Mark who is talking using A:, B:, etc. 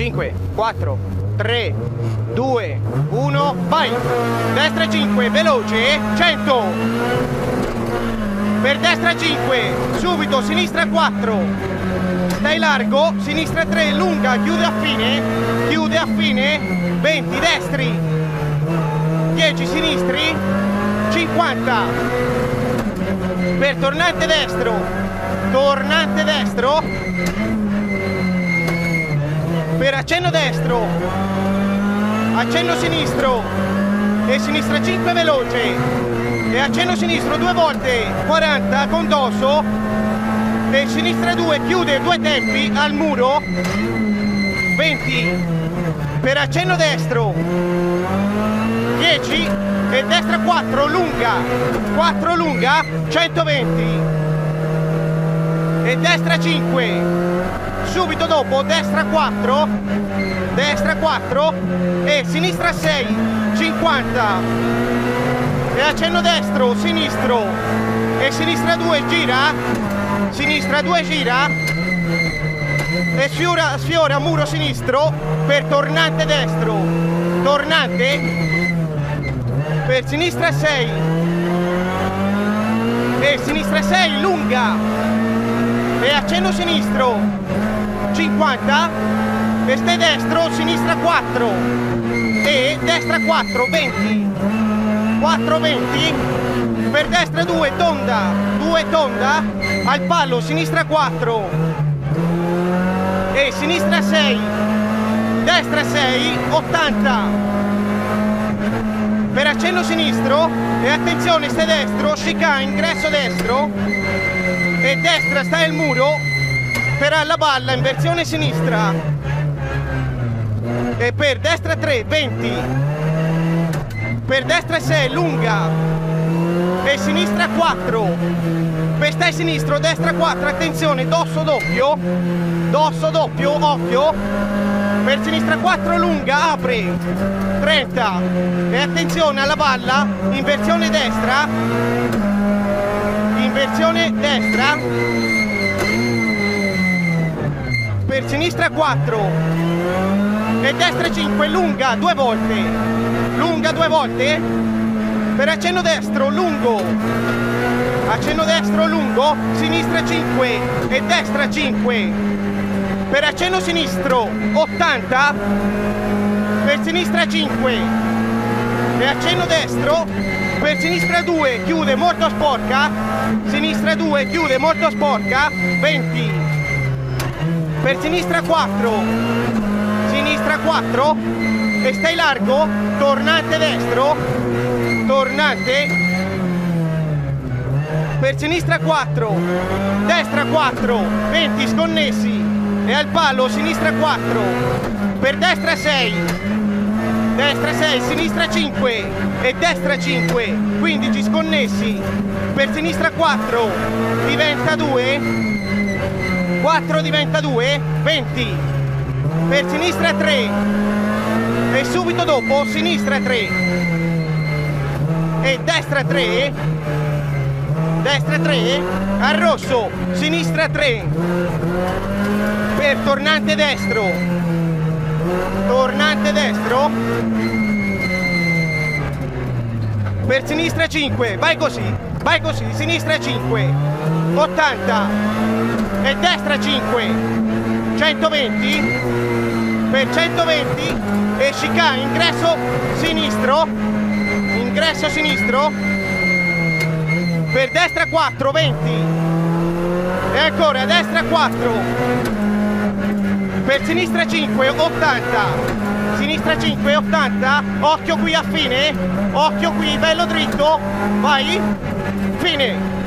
A: 5, 4, 3, 2, 1, vai! Destra 5, veloce, 100! Per destra 5, subito, sinistra 4, stai largo, sinistra 3, lunga, chiude a fine, chiude a fine, 20, destri, 10 sinistri, 50, per tornante destro, tornante destro, accenno destro, accenno sinistro. E sinistra 5 veloce. E accenno sinistro due volte. 40 con dosso. E sinistra 2 chiude due tempi al muro. 20 per accenno destro. 10 e destra 4 lunga. 4 lunga 120 e destra 5 subito dopo destra 4 destra 4 e sinistra 6 50 e accenno destro, sinistro e sinistra 2 gira, sinistra 2 gira e sfiora, sfiora muro sinistro per tornante destro, tornante per sinistra 6 e sinistra 6 lunga e accenno sinistro 50 e stai destro, sinistra 4 e destra 4, 20 420 per destra 2 tonda 2 tonda al palo sinistra 4 e sinistra 6 destra 6 80 per accenno sinistro e attenzione stai destro chicane ingresso destro e destra sta il muro per alla balla in versione sinistra. E per destra 3 20 per destra 6 lunga. E sinistra 4 per stai sinistro destra 4 attenzione dosso doppio. Dosso doppio occhio. Per sinistra 4 lunga apre. 30 e attenzione alla palla inversione destra. Inversione destra per sinistra 4 e destra 5 lunga due volte. Lunga due volte. Per accenno destro lungo. Accenno destro lungo. Sinistra 5 e destra 5 per accenno sinistro 80 per sinistra 5 e accenno destro per sinistra 2 chiude molto sporca. Sinistra 2 chiude molto sporca. 20 per sinistra 4 sinistra 4 e stai largo, tornante destro, tornante, per sinistra 4, destra 4, 20 sconnessi. E al palo sinistra 4, per destra 6, destra 6, sinistra 5 e destra 5, 15 sconnessi, per sinistra 4 diventa 2, 4 diventa 2, 20, per sinistra 3, e subito dopo sinistra 3 e destra 3 destra 3 al rosso sinistra 3 per tornante destro tornante destro. Per sinistra 5 vai così vai così sinistra 5 80 e destra 5 120 per 120 e chicane ingresso sinistro ingresso sinistro per destra 4 20 e ancora destra 4 per sinistra 5 80 sinistra 5 80 occhio qui a fine. Occhio qui bello dritto. Vai. Fine